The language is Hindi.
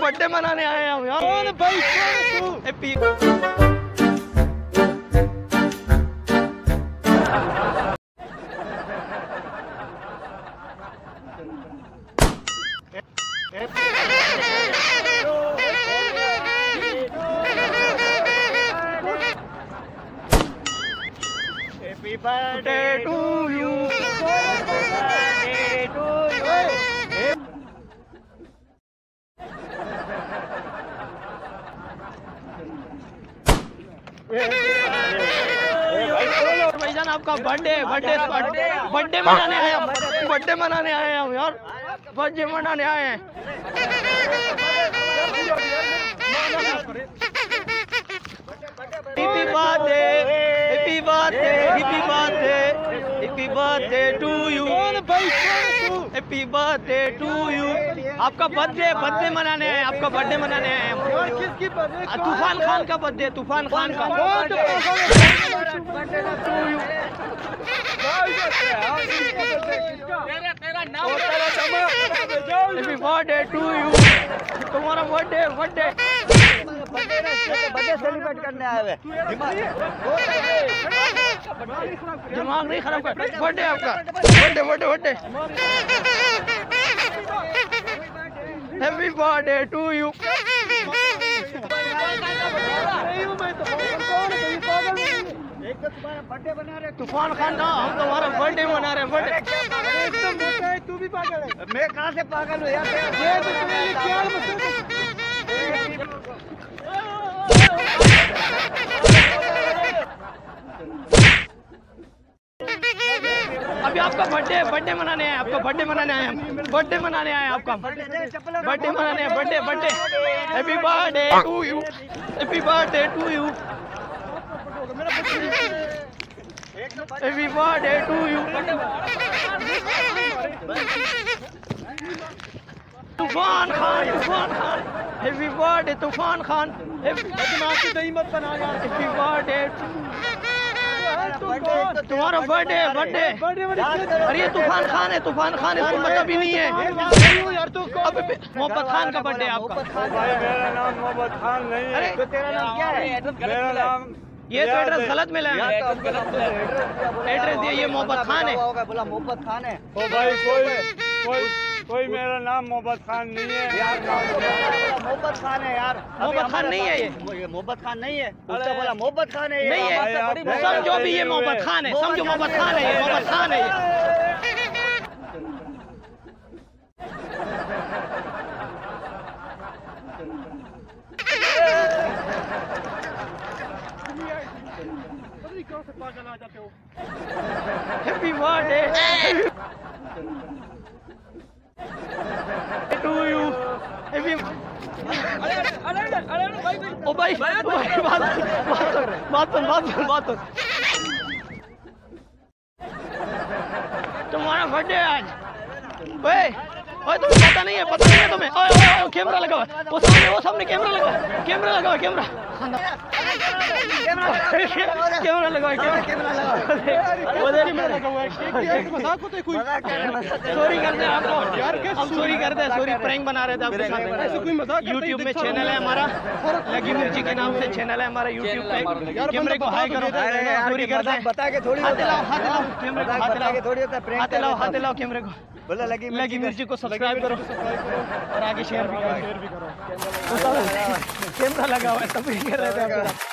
बर्थडे मनाने आए हैं हम यार। कौन भाई? कौन तू? Happy happy birthday to you birthday to you भाईजान आपका बर्थडे बर्थडे बर्थडे मनाने आए हम बर्थडे मनाने आए हम यार। बर्थडे मनाने आए हैं। Happy birthday happy birthday happy birthday happy birthday to you कौन भाई कौन हैप्पी बर्थडे टू यू आपका बर्थडे बर्थडे मनाने आए हैं आपका बर्थडे मनाने आए हैं हम। तूफ़ान खान का बर्थडे तूफ़ान खान का। बर्थडे टू यू तुम्हारा बर्थडे बर्थडे बर्थडे सेलिब्रेट करने आए हुए। दिमाग नहीं खराब कर। बर्थडे आपका। Birthday birthday birthday happy birthday to you एक तो तुम्हारा बर्थडे बना रहे तूफ़ान खान का हम तुम्हारा बर्थडे मना रहे बर्थडे तू भी पागल है। मैं कहाँ से पागल हूँ यार? ये तो क्या अभी आपका बर्थडे बर्थडे मनाने आए आपका बर्थडे मनाने आए हैं बर्थडे मनाने आए आपका बर्थडे मनाने birthday birthday happy birthday to you happy birthday to you happy birthday to you Toofan Khan Toofan Khan happy birthday Toofan Khan happy birthday तुम्हारा बर्थडे बर्थडे अरे तूफ़ान खान है तूफ़ान खान है इसको पता भी नहीं है मोहब्बत खान का बर्थडे आपका मेरा नाम मोहम्मद खान नहीं है तेरा नाम क्या है मेरा नाम ये तो एड्रेस गलत मिला है। एड्रेस दिया ये मोहब्बत खान है। बोला मोहब्बत खान है? ओ भाई कोई कोई कोई मेरा नाम मोहम्मद खान नहीं है। यार मोहब्बत खान है यार। मोहब्बत खान नहीं है ये। मोहब्बत खान नहीं है। उसने बोला मोहब्बत खान है नहीं है। समझो भी ये। मोहब्बत खान है। समझो मोहब्बत खान है ये मोहब्बत खान है ये happy birthday to you happy ओ भाई ओ भाई बात बात सुन बात सुन बात सुन तुम्हारा बर्थडे आज ओए ओए तुम्हें पता नहीं है पता नहीं है तुम्हें ओए ओए कैमरा लगा वो सामने वो सामने कैमरा लगा कैमरा लगा कैमरा कैमरा लगा कैमरा लगा हुआ है। वो लगा हुआ है मज़ाक होता है कोई सॉरी करते हैं आपको यार हम सॉरी करते हैं सॉरी प्रैंक बना रहे थे आपके साथ ऐसे कोई मज़ाक करता यूट्यूब में चैनल है हमारा लगी मिर्ची के नाम से चैनल है हमारा यूट्यूब पे कैमरे को हाई करो सॉरी करते हैं बता के थोड़ी हाथ लाओ हाथ लाओ कैमरे को हाथ बता थोड़ी होता है लाओ हाथ लाओ हाथ लाओ कैमरे को बोला लगी लगी मिर्ची को सब्सक्राइब करो और आगे शेयर भी करो कैमरा लगा हुआ है तब भी कर रहे थे